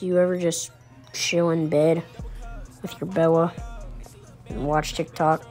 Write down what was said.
Do you ever just chill in bed with your Bella and watch TikTok?